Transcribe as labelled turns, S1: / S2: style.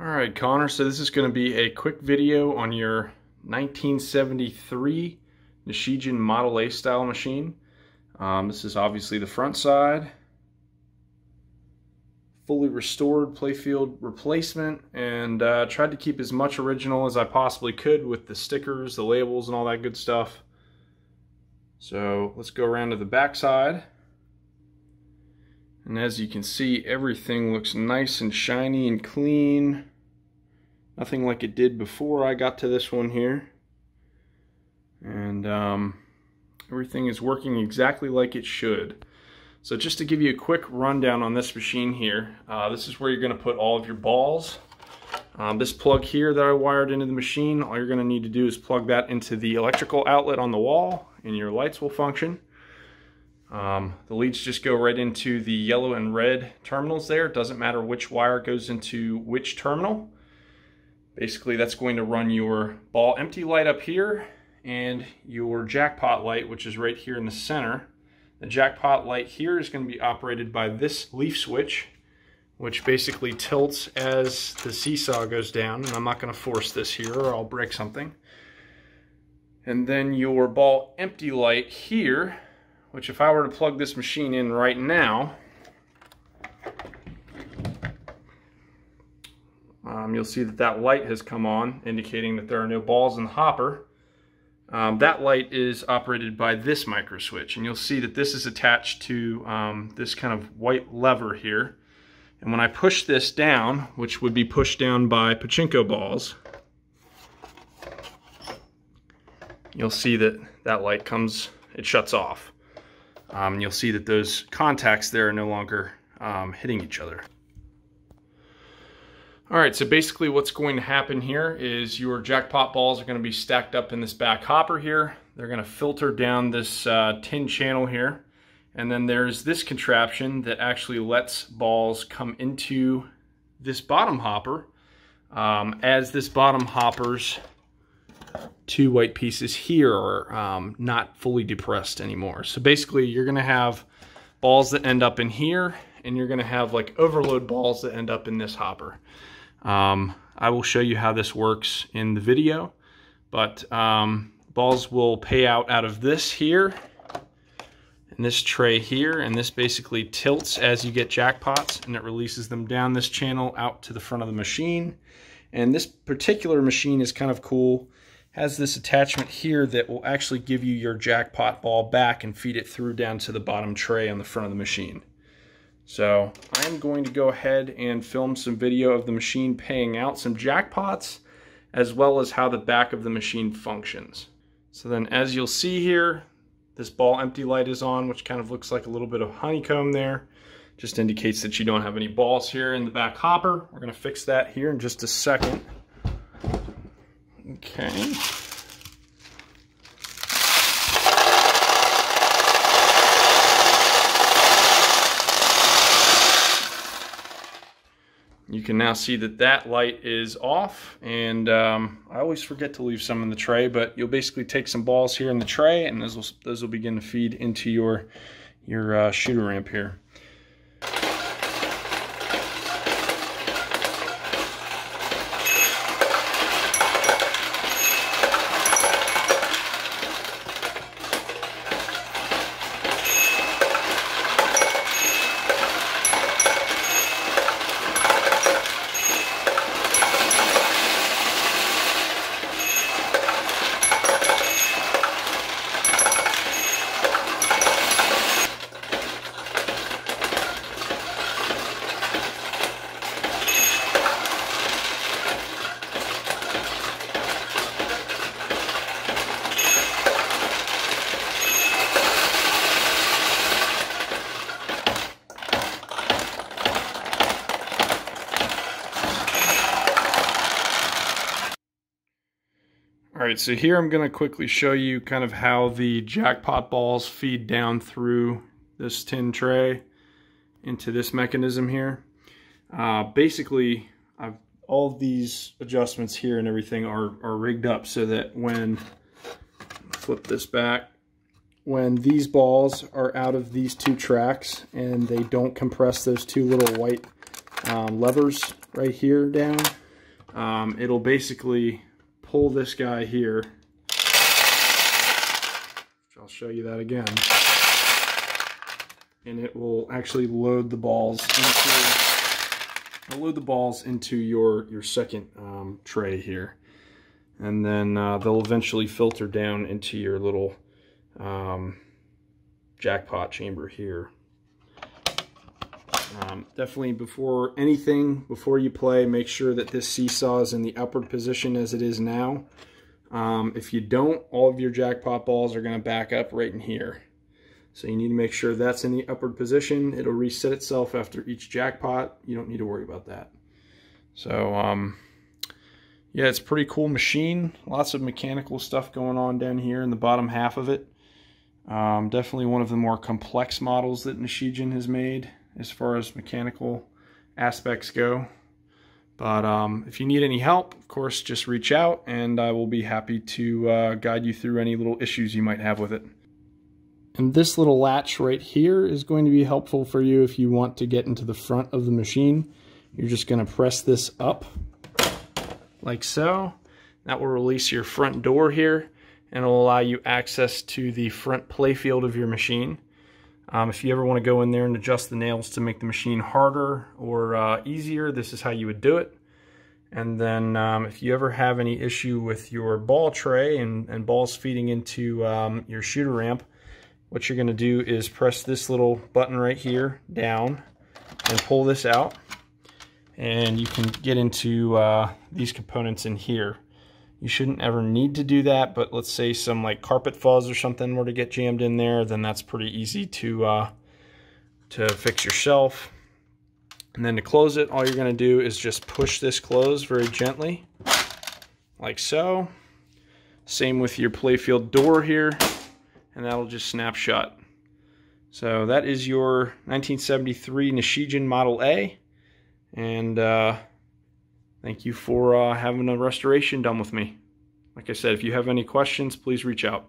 S1: All right, Connor, so this is gonna be a quick video on your 1973 Nishijin Model A style machine. Um, this is obviously the front side. Fully restored playfield replacement and uh, tried to keep as much original as I possibly could with the stickers, the labels, and all that good stuff. So let's go around to the back side. And as you can see, everything looks nice and shiny and clean. Nothing like it did before I got to this one here. And um, everything is working exactly like it should. So just to give you a quick rundown on this machine here, uh, this is where you're going to put all of your balls. Um, this plug here that I wired into the machine, all you're going to need to do is plug that into the electrical outlet on the wall and your lights will function. Um, the leads just go right into the yellow and red terminals there. It doesn't matter which wire goes into which terminal. Basically, that's going to run your ball empty light up here and your jackpot light, which is right here in the center. The jackpot light here is going to be operated by this leaf switch, which basically tilts as the seesaw goes down. And I'm not going to force this here or I'll break something. And then your ball empty light here which if I were to plug this machine in right now, um, you'll see that that light has come on, indicating that there are no balls in the hopper. Um, that light is operated by this micro switch, and you'll see that this is attached to um, this kind of white lever here. And when I push this down, which would be pushed down by pachinko balls, you'll see that that light comes, it shuts off. Um, you'll see that those contacts there are no longer um, hitting each other. All right, so basically what's going to happen here is your jackpot balls are going to be stacked up in this back hopper here. They're going to filter down this uh, tin channel here. And then there's this contraption that actually lets balls come into this bottom hopper. Um, as this bottom hopper's two white pieces here are um, not fully depressed anymore. So basically you're gonna have balls that end up in here and you're gonna have like overload balls that end up in this hopper. Um, I will show you how this works in the video, but um, balls will pay out out of this here and this tray here and this basically tilts as you get jackpots and it releases them down this channel out to the front of the machine and this particular machine is kind of cool has this attachment here that will actually give you your jackpot ball back and feed it through down to the bottom tray on the front of the machine. So I'm going to go ahead and film some video of the machine paying out some jackpots as well as how the back of the machine functions. So then as you'll see here, this ball empty light is on, which kind of looks like a little bit of honeycomb there. Just indicates that you don't have any balls here in the back hopper. We're gonna fix that here in just a second. Okay. You can now see that that light is off and um, I always forget to leave some in the tray but you'll basically take some balls here in the tray and those will, those will begin to feed into your, your uh, shooter ramp here. Right, so here I'm gonna quickly show you kind of how the jackpot balls feed down through this tin tray into this mechanism here. Uh, basically, I've, all these adjustments here and everything are, are rigged up so that when, flip this back, when these balls are out of these two tracks and they don't compress those two little white um, levers right here down, um, it'll basically pull this guy here. I'll show you that again. And it will actually load the balls into load the balls into your your second um, tray here, and then uh, they'll eventually filter down into your little um, jackpot chamber here. Um, definitely before anything, before you play, make sure that this seesaw is in the upward position as it is now. Um, if you don't, all of your jackpot balls are going to back up right in here. So you need to make sure that's in the upward position. It'll reset itself after each jackpot. You don't need to worry about that. So, um, yeah, it's pretty cool machine. Lots of mechanical stuff going on down here in the bottom half of it. Um, definitely one of the more complex models that Nishijin has made as far as mechanical aspects go. But um, if you need any help, of course, just reach out and I will be happy to uh, guide you through any little issues you might have with it. And this little latch right here is going to be helpful for you if you want to get into the front of the machine. You're just going to press this up like so. That will release your front door here and it'll allow you access to the front playfield of your machine. Um, if you ever want to go in there and adjust the nails to make the machine harder or uh, easier, this is how you would do it. And then um, if you ever have any issue with your ball tray and, and balls feeding into um, your shooter ramp, what you're going to do is press this little button right here down and pull this out. And you can get into uh, these components in here. You shouldn't ever need to do that, but let's say some like carpet fuzz or something were to get jammed in there, then that's pretty easy to, uh, to fix yourself. And then to close it, all you're gonna do is just push this closed very gently, like so. Same with your playfield door here, and that'll just snap shut. So that is your 1973 Nishijin Model A, and uh, thank you for uh, having a restoration done with me. Like I said, if you have any questions, please reach out.